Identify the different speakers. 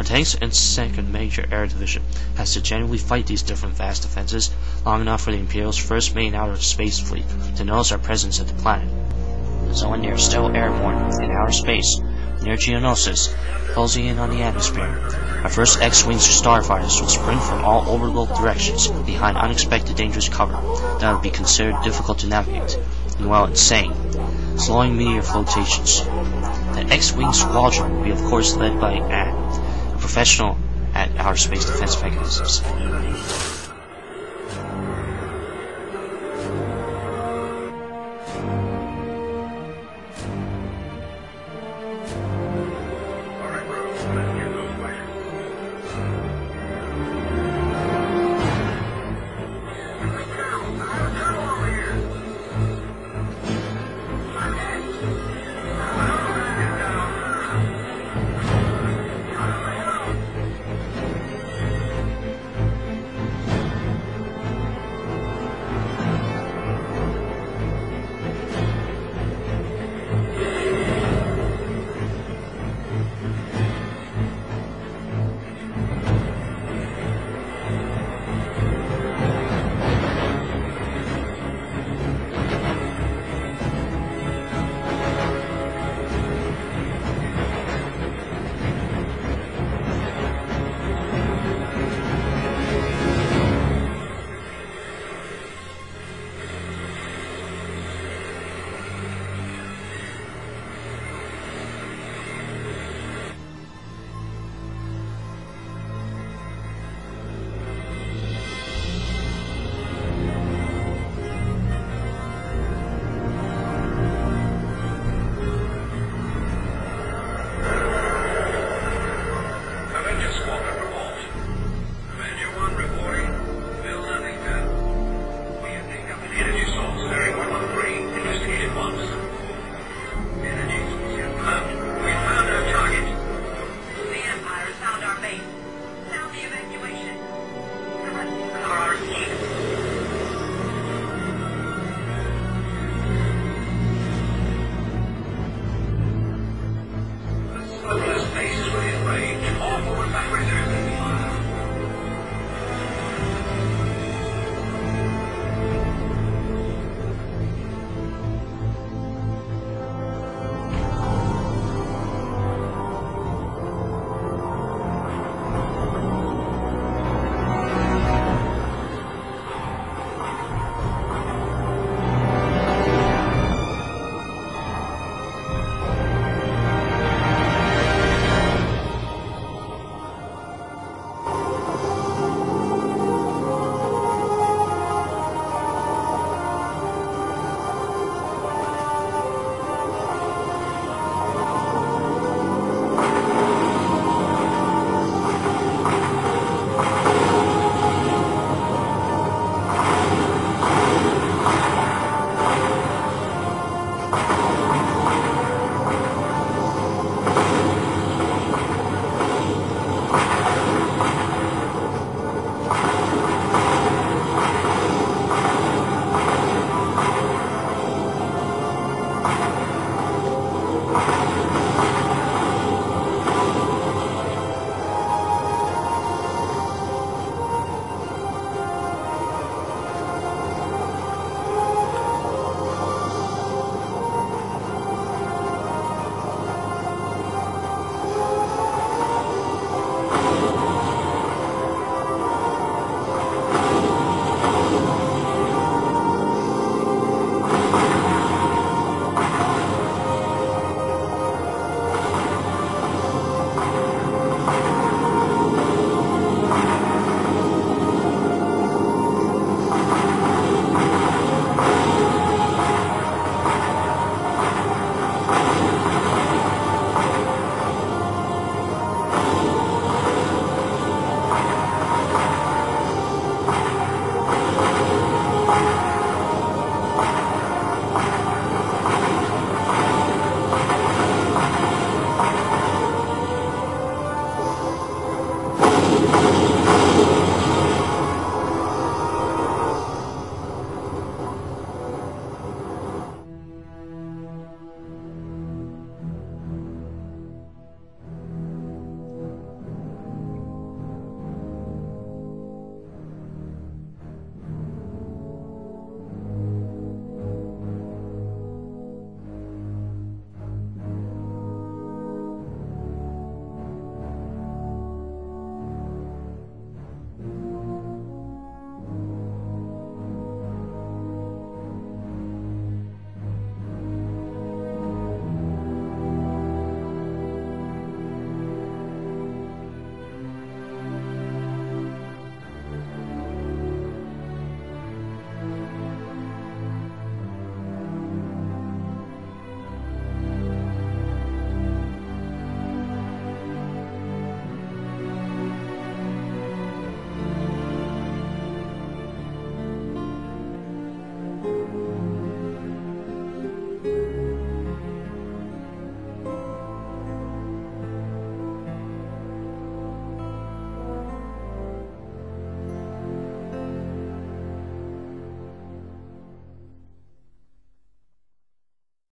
Speaker 1: Our tanks and second major air division has to genuinely fight these different vast defenses long enough for the Imperial's first main outer space fleet to notice our presence at the planet. So when they're still airborne in outer space, near Geonosis, closing in on the atmosphere, our first X-Wings Starfighters will sprint from all orbital directions behind unexpected dangerous cover that would be considered difficult to navigate, and while insane, slowing meteor flotations. The X-Wing squadron will be of course led by Anne, a professional at outer space defense mechanisms.